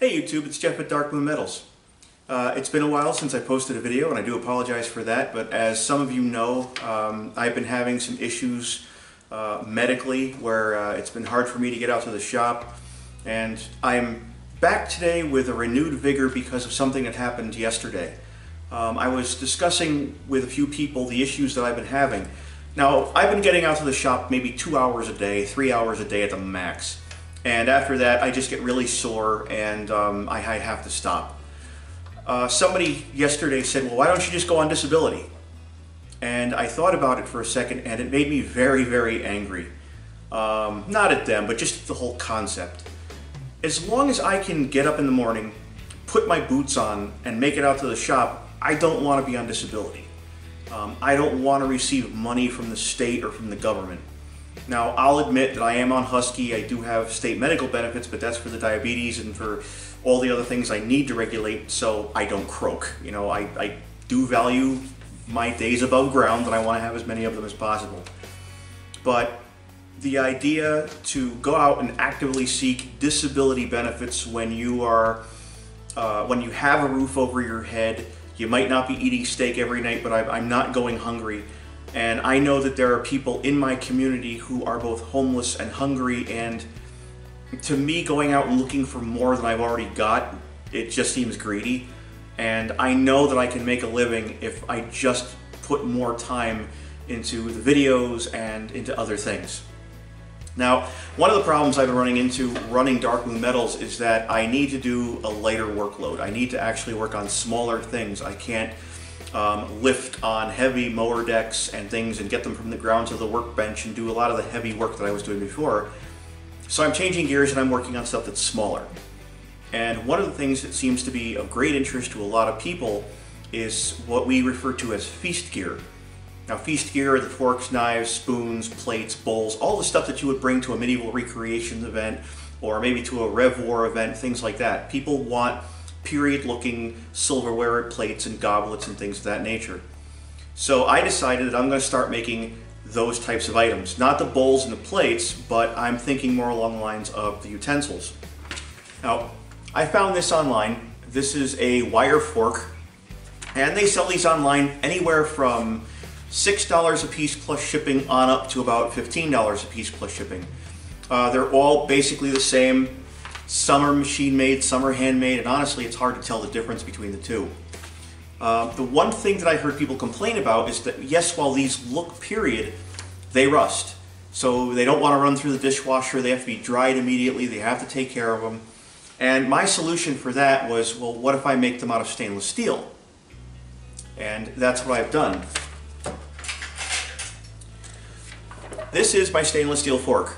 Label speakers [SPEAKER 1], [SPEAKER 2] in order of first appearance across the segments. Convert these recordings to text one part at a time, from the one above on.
[SPEAKER 1] Hey YouTube, it's Jeff at Darkmoon Metals. Uh, it's been a while since I posted a video and I do apologize for that, but as some of you know, um, I've been having some issues uh, medically where uh, it's been hard for me to get out to the shop and I'm back today with a renewed vigor because of something that happened yesterday. Um, I was discussing with a few people the issues that I've been having. Now, I've been getting out to the shop maybe two hours a day, three hours a day at the max. And after that, I just get really sore and um, I, I, have to stop. Uh, somebody yesterday said, well, why don't you just go on disability? And I thought about it for a second and it made me very, very angry. Um, not at them, but just the whole concept. As long as I can get up in the morning, put my boots on, and make it out to the shop, I don't want to be on disability. Um, I don't want to receive money from the state or from the government. Now, I'll admit that I am on Husky. I do have state medical benefits, but that's for the diabetes and for all the other things I need to regulate so I don't croak. You know, I, I do value my days above ground and I want to have as many of them as possible. But the idea to go out and actively seek disability benefits when you are, uh, when you have a roof over your head, you might not be eating steak every night, but I'm not going hungry and I know that there are people in my community who are both homeless and hungry and to me going out looking for more than I've already got, it just seems greedy. And I know that I can make a living if I just put more time into the videos and into other things. Now, one of the problems I've been running into running Darkmoon Metals is that I need to do a lighter workload. I need to actually work on smaller things. I can't um, lift on heavy mower decks and things and get them from the ground to the workbench and do a lot of the heavy work that I was doing before. So I'm changing gears and I'm working on stuff that's smaller. And one of the things that seems to be of great interest to a lot of people is what we refer to as feast gear. Now feast gear are the forks, knives, spoons, plates, bowls, all the stuff that you would bring to a medieval recreation event or maybe to a Rev War event, things like that. People want period looking silverware plates and goblets and things of that nature. So I decided that I'm going to start making those types of items. Not the bowls and the plates, but I'm thinking more along the lines of the utensils. Now, I found this online. This is a wire fork, and they sell these online anywhere from $6 a piece plus shipping on up to about $15 a piece plus shipping. Uh, they're all basically the same. Some are machine made, some are handmade, and honestly, it's hard to tell the difference between the two. Uh, the one thing that I heard people complain about is that, yes, while these look period, they rust. So they don't want to run through the dishwasher, they have to be dried immediately, they have to take care of them. And my solution for that was, well, what if I make them out of stainless steel? And that's what I've done. This is my stainless steel fork.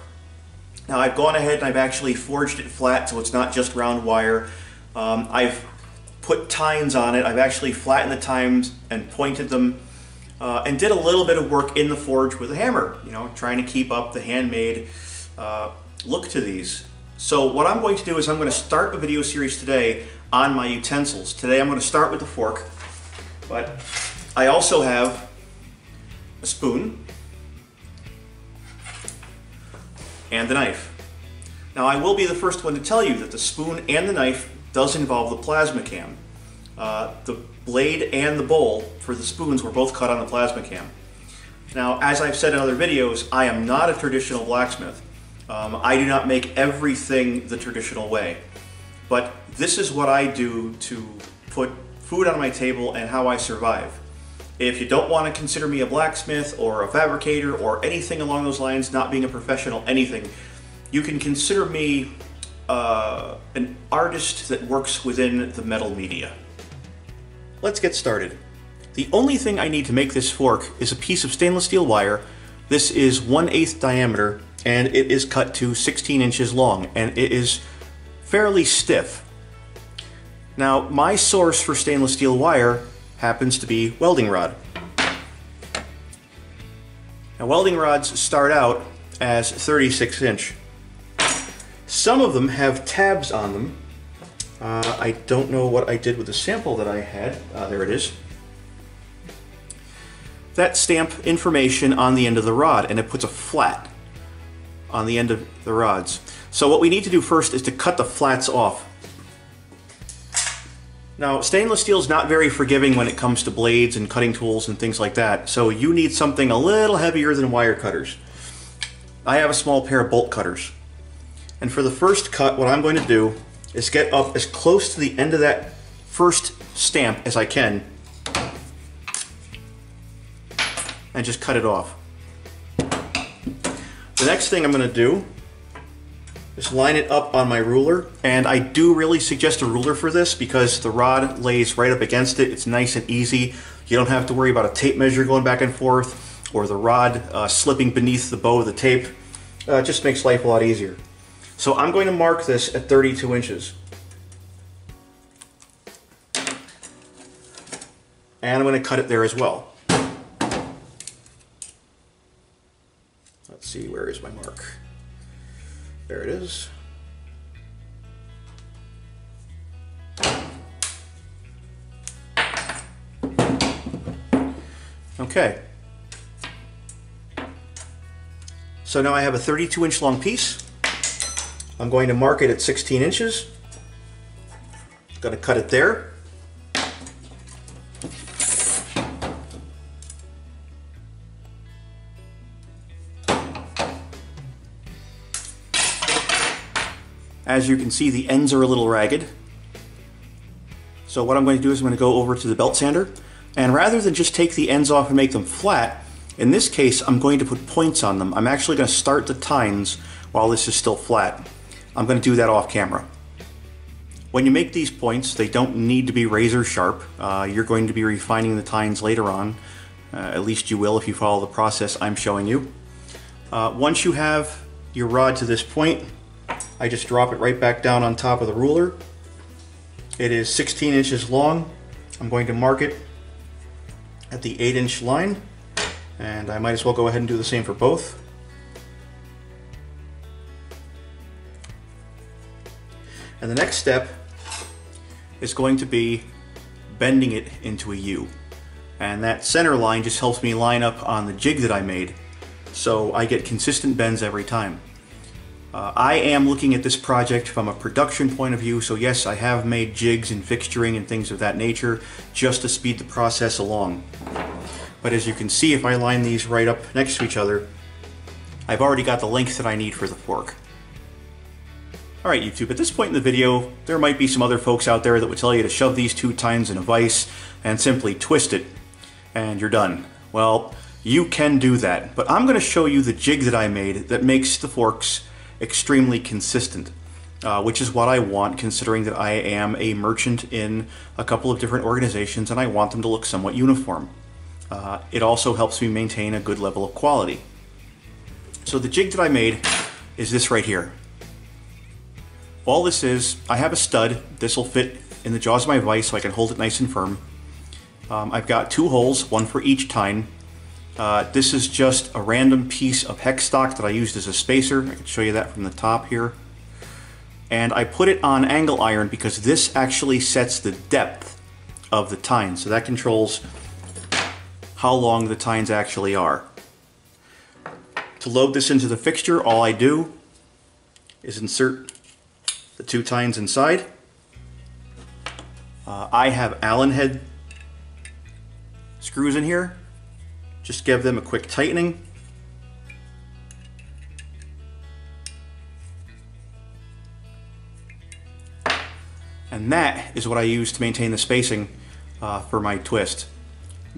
[SPEAKER 1] Now I've gone ahead and I've actually forged it flat so it's not just round wire. Um, I've put tines on it. I've actually flattened the tines and pointed them uh, and did a little bit of work in the forge with a hammer, you know, trying to keep up the handmade uh, look to these. So what I'm going to do is I'm going to start a video series today on my utensils. Today I'm going to start with the fork, but I also have a spoon, and the knife. Now I will be the first one to tell you that the spoon and the knife does involve the plasma cam. Uh, the blade and the bowl for the spoons were both cut on the plasma cam. Now, as I've said in other videos, I am not a traditional blacksmith. Um, I do not make everything the traditional way. But this is what I do to put food on my table and how I survive. If you don't want to consider me a blacksmith or a fabricator or anything along those lines, not being a professional anything, you can consider me uh, an artist that works within the metal media. Let's get started. The only thing I need to make this fork is a piece of stainless steel wire. This is 1 8 diameter and it is cut to 16 inches long and it is fairly stiff. Now my source for stainless steel wire happens to be welding rod. Now welding rods start out as 36 inch. Some of them have tabs on them. Uh, I don't know what I did with the sample that I had. Uh, there it is. That stamp information on the end of the rod and it puts a flat on the end of the rods. So what we need to do first is to cut the flats off. Now, stainless steel is not very forgiving when it comes to blades and cutting tools and things like that, so you need something a little heavier than wire cutters. I have a small pair of bolt cutters. And for the first cut, what I'm going to do is get up as close to the end of that first stamp as I can and just cut it off. The next thing I'm going to do is line it up on my ruler. And I do really suggest a ruler for this because the rod lays right up against it. It's nice and easy. You don't have to worry about a tape measure going back and forth or the rod uh, slipping beneath the bow of the tape. Uh, it just makes life a lot easier. So I'm going to mark this at 32 inches. And I'm going to cut it there as well. Let's see, where is my mark? There it is. Okay. So now I have a 32 inch long piece. I'm going to mark it at 16 inches. Going to cut it there. As you can see, the ends are a little ragged. So what I'm going to do is I'm going to go over to the belt sander, and rather than just take the ends off and make them flat, in this case, I'm going to put points on them. I'm actually going to start the tines while this is still flat. I'm going to do that off camera. When you make these points, they don't need to be razor sharp. Uh, you're going to be refining the tines later on. Uh, at least you will if you follow the process I'm showing you. Uh, once you have your rod to this point, I just drop it right back down on top of the ruler. It is 16 inches long. I'm going to mark it at the 8 inch line and I might as well go ahead and do the same for both. And the next step is going to be bending it into a U. And that center line just helps me line up on the jig that I made so I get consistent bends every time. Uh, I am looking at this project from a production point of view, so yes, I have made jigs and fixturing and things of that nature just to speed the process along. But as you can see, if I line these right up next to each other, I've already got the length that I need for the fork. Alright YouTube, at this point in the video, there might be some other folks out there that would tell you to shove these two tines in a vise and simply twist it, and you're done. Well, you can do that, but I'm going to show you the jig that I made that makes the forks extremely consistent, uh, which is what I want considering that I am a merchant in a couple of different organizations and I want them to look somewhat uniform. Uh, it also helps me maintain a good level of quality. So the jig that I made is this right here. All this is, I have a stud. This will fit in the jaws of my vise so I can hold it nice and firm. Um, I've got two holes, one for each tine, uh, this is just a random piece of hex stock that I used as a spacer. I can show you that from the top here. And I put it on angle iron because this actually sets the depth of the tines. So that controls how long the tines actually are. To load this into the fixture, all I do is insert the two tines inside. Uh, I have Allen head screws in here just give them a quick tightening. And that is what I use to maintain the spacing uh, for my twist.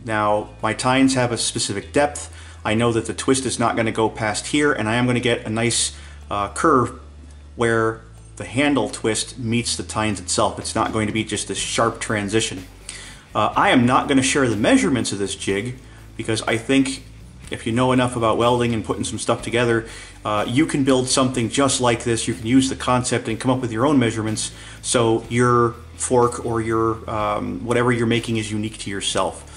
[SPEAKER 1] Now, my tines have a specific depth. I know that the twist is not going to go past here, and I am going to get a nice uh, curve where the handle twist meets the tines itself. It's not going to be just this sharp transition. Uh, I am not going to share the measurements of this jig because I think if you know enough about welding and putting some stuff together, uh, you can build something just like this. You can use the concept and come up with your own measurements so your fork or your um, whatever you're making is unique to yourself.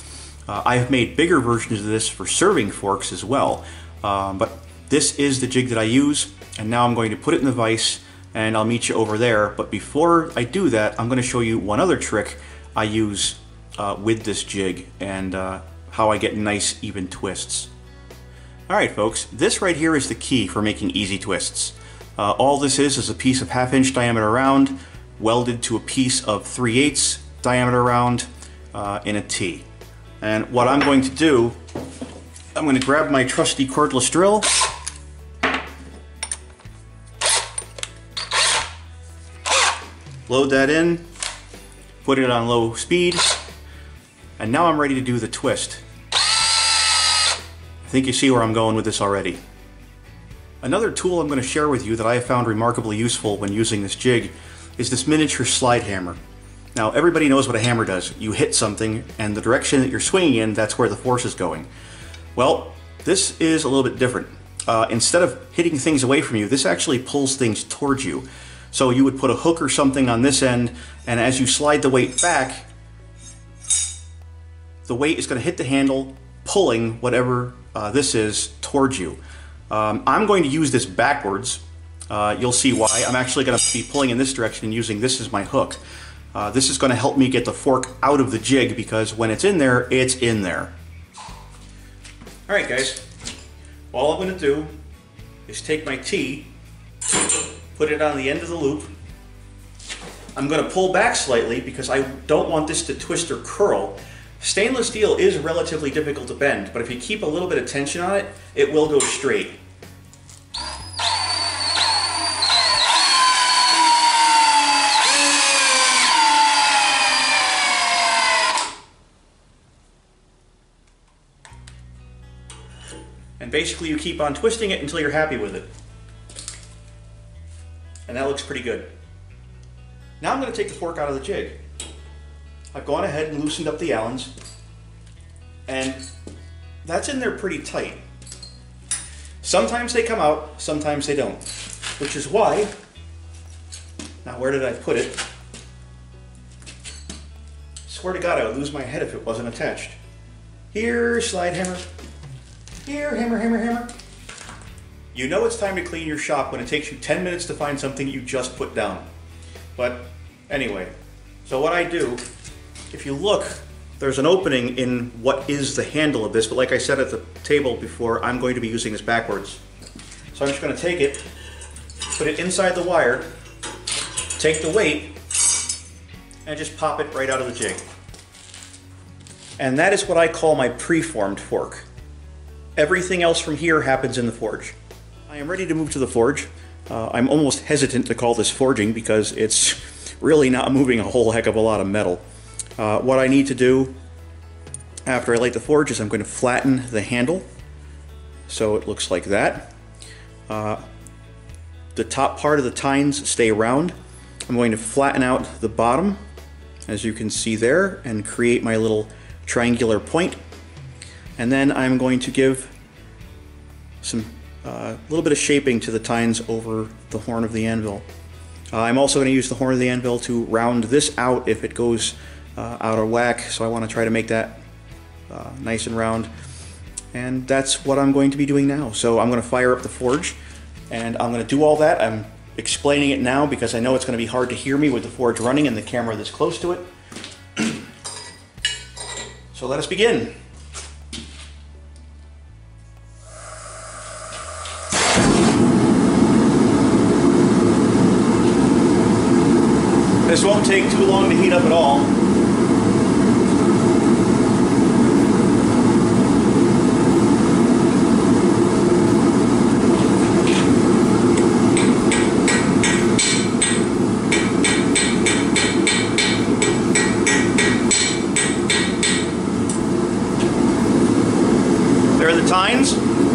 [SPEAKER 1] Uh, I have made bigger versions of this for serving forks as well, um, but this is the jig that I use, and now I'm going to put it in the vise and I'll meet you over there. But before I do that, I'm going to show you one other trick I use uh, with this jig, and uh, how I get nice even twists. Alright folks, this right here is the key for making easy twists. Uh, all this is is a piece of half inch diameter round welded to a piece of 3 8 diameter round uh, in a T. And what I'm going to do, I'm going to grab my trusty cordless drill. Load that in, put it on low speed, and now I'm ready to do the twist. Think you see where I'm going with this already. Another tool I'm going to share with you that I have found remarkably useful when using this jig is this miniature slide hammer. Now everybody knows what a hammer does. You hit something and the direction that you're swinging in, that's where the force is going. Well, this is a little bit different. Uh, instead of hitting things away from you, this actually pulls things towards you. So you would put a hook or something on this end, and as you slide the weight back, the weight is going to hit the handle, pulling whatever uh, this is towards you. Um, I'm going to use this backwards. Uh, you'll see why. I'm actually going to be pulling in this direction and using this as my hook. Uh, this is going to help me get the fork out of the jig because when it's in there, it's in there. All right, guys. All I'm going to do is take my T, put it on the end of the loop. I'm going to pull back slightly because I don't want this to twist or curl. Stainless steel is relatively difficult to bend, but if you keep a little bit of tension on it, it will go straight. And basically you keep on twisting it until you're happy with it. And that looks pretty good. Now I'm going to take the fork out of the jig. I've gone ahead and loosened up the Allens and that's in there pretty tight. Sometimes they come out, sometimes they don't, which is why, now where did I put it? Swear to God I would lose my head if it wasn't attached. Here, slide hammer. Here, hammer, hammer, hammer. You know it's time to clean your shop when it takes you 10 minutes to find something you just put down. But anyway, so what I do, if you look, there's an opening in what is the handle of this, but like I said at the table before, I'm going to be using this backwards. So I'm just going to take it, put it inside the wire, take the weight, and just pop it right out of the jig. And that is what I call my preformed fork. Everything else from here happens in the forge. I am ready to move to the forge. Uh, I'm almost hesitant to call this forging because it's really not moving a whole heck of a lot of metal. Uh, what I need to do after I light the forge is I'm going to flatten the handle so it looks like that. Uh, the top part of the tines stay round. I'm going to flatten out the bottom as you can see there and create my little triangular point. And then I'm going to give some a uh, little bit of shaping to the tines over the horn of the anvil. Uh, I'm also going to use the horn of the anvil to round this out if it goes uh, out of whack, so I want to try to make that uh, nice and round. And that's what I'm going to be doing now. So I'm going to fire up the forge, and I'm going to do all that. I'm explaining it now because I know it's going to be hard to hear me with the forge running and the camera this close to it. so let us begin. This won't take too long to heat up at all. There are the tines.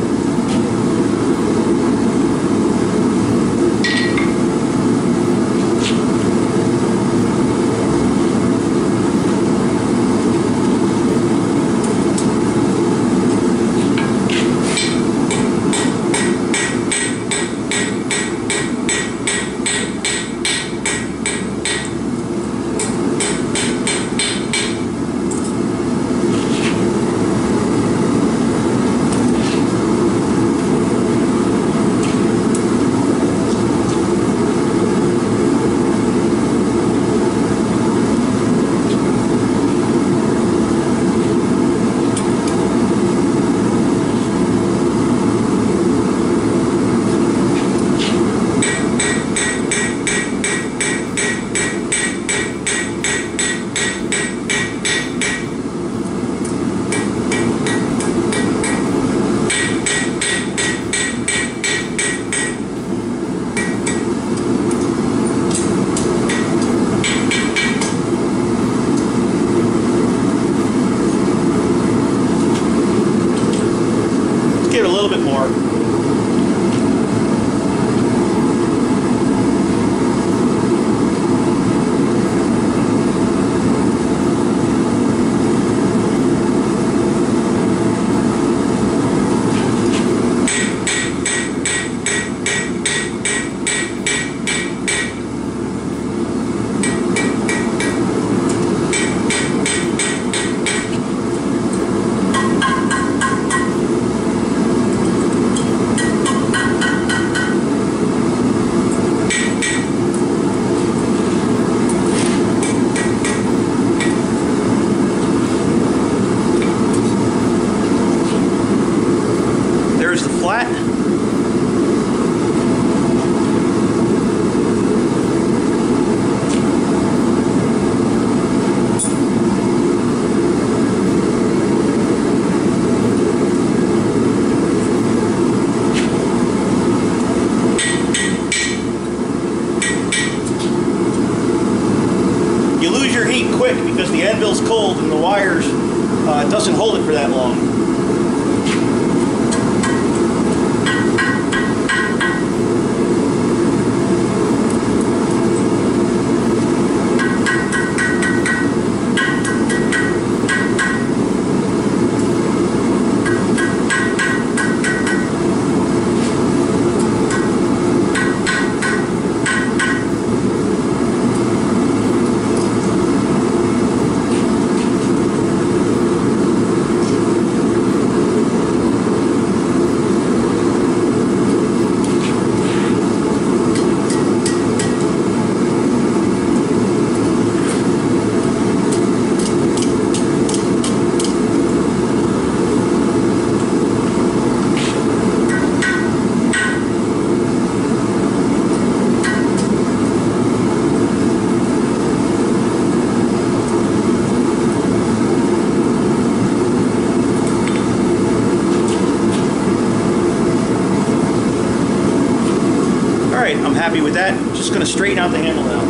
[SPEAKER 1] Right, I'm happy with that. Just gonna straighten out the handle now.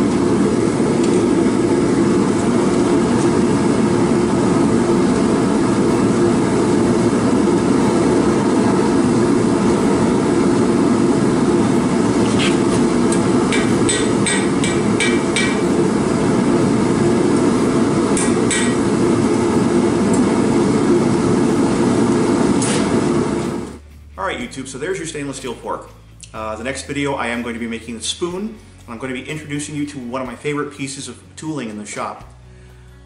[SPEAKER 1] All right, YouTube, so there's your stainless steel fork. Uh, the next video, I am going to be making the spoon, and I'm going to be introducing you to one of my favorite pieces of tooling in the shop.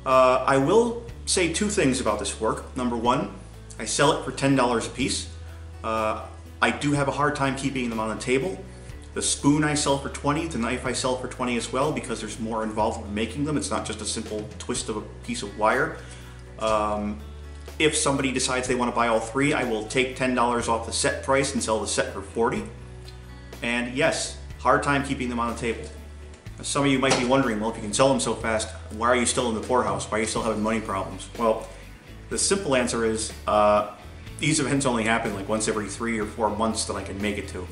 [SPEAKER 1] Uh, I will say two things about this work. Number one, I sell it for $10 a piece. Uh, I do have a hard time keeping them on the table. The spoon I sell for 20, the knife I sell for 20 as well because there's more involved in making them. It's not just a simple twist of a piece of wire. Um, if somebody decides they want to buy all three, I will take $10 off the set price and sell the set for 40. And yes, hard time keeping them on the table. Some of you might be wondering, well, if you can sell them so fast, why are you still in the poorhouse? Why are you still having money problems? Well, the simple answer is uh, these events only happen like once every three or four months that I can make it to.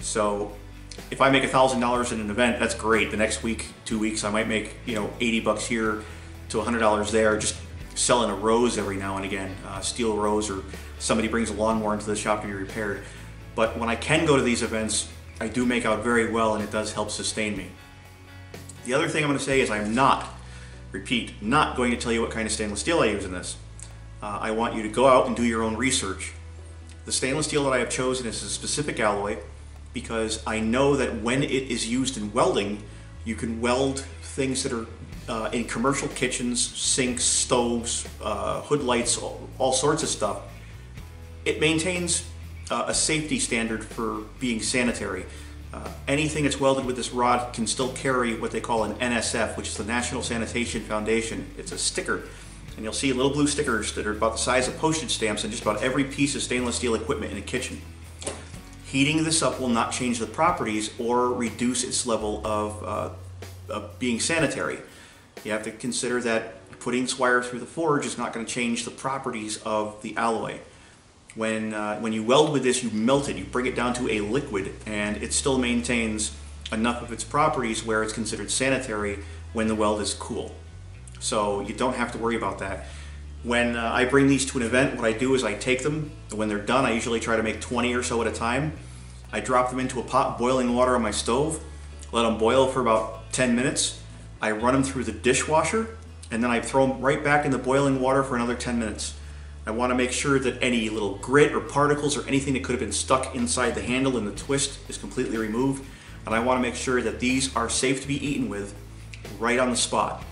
[SPEAKER 1] So if I make $1,000 in an event, that's great. The next week, two weeks, I might make, you know, 80 bucks here to $100 there, just selling a rose every now and again, uh, steel rose, or somebody brings a lawnmower into the shop to be repaired. But when I can go to these events, I do make out very well and it does help sustain me. The other thing I'm going to say is I'm not, repeat, not going to tell you what kind of stainless steel I use in this. Uh, I want you to go out and do your own research. The stainless steel that I have chosen is a specific alloy because I know that when it is used in welding, you can weld things that are uh, in commercial kitchens, sinks, stoves, uh, hood lights, all, all sorts of stuff. It maintains uh, a safety standard for being sanitary. Uh, anything that's welded with this rod can still carry what they call an NSF, which is the National Sanitation Foundation. It's a sticker, and you'll see little blue stickers that are about the size of postage stamps on just about every piece of stainless steel equipment in a kitchen. Heating this up will not change the properties or reduce its level of, uh, of being sanitary. You have to consider that putting this wire through the forge is not going to change the properties of the alloy. When, uh, when you weld with this, you melt it, you bring it down to a liquid, and it still maintains enough of its properties where it's considered sanitary when the weld is cool. So you don't have to worry about that. When uh, I bring these to an event, what I do is I take them, when they're done, I usually try to make 20 or so at a time. I drop them into a pot boiling water on my stove, let them boil for about 10 minutes. I run them through the dishwasher, and then I throw them right back in the boiling water for another 10 minutes. I want to make sure that any little grit or particles or anything that could have been stuck inside the handle in the twist is completely removed. And I want to make sure that these are safe to be eaten with right on the spot.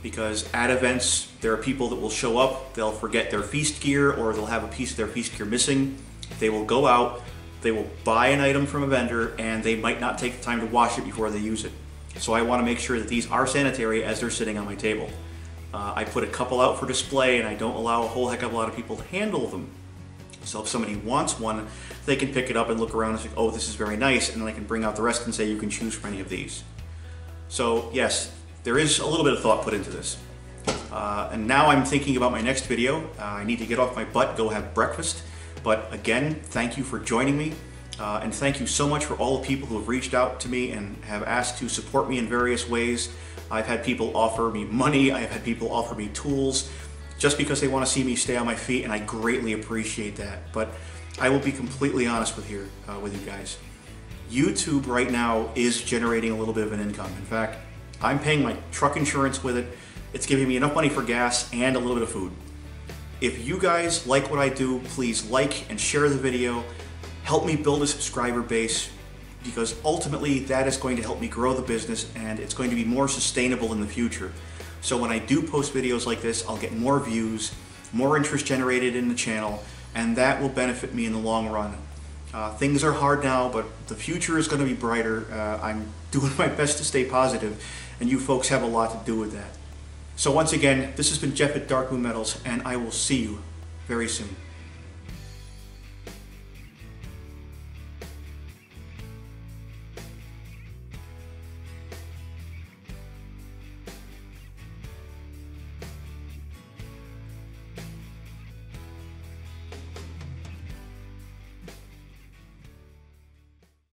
[SPEAKER 1] Because at events, there are people that will show up, they'll forget their feast gear or they'll have a piece of their feast gear missing. They will go out, they will buy an item from a vendor, and they might not take the time to wash it before they use it. So I want to make sure that these are sanitary as they're sitting on my table. Uh, I put a couple out for display and I don't allow a whole heck of a lot of people to handle them. So if somebody wants one, they can pick it up and look around and say, oh, this is very nice, and then I can bring out the rest and say, you can choose from any of these. So yes, there is a little bit of thought put into this. Uh, and now I'm thinking about my next video. Uh, I need to get off my butt, go have breakfast. But again, thank you for joining me. Uh, and thank you so much for all the people who have reached out to me and have asked to support me in various ways. I've had people offer me money, I've had people offer me tools just because they want to see me stay on my feet, and I greatly appreciate that. But I will be completely honest with here uh, with you guys. YouTube right now is generating a little bit of an income. In fact, I'm paying my truck insurance with it. It's giving me enough money for gas and a little bit of food. If you guys like what I do, please like and share the video. Help me build a subscriber base because ultimately that is going to help me grow the business and it's going to be more sustainable in the future. So when I do post videos like this, I'll get more views, more interest generated in the channel, and that will benefit me in the long run. Uh, things are hard now, but the future is going to be brighter. Uh, I'm doing my best to stay positive, and you folks have a lot to do with that. So once again, this has been Jeff at Darkmoon Metals, and I will see you very soon.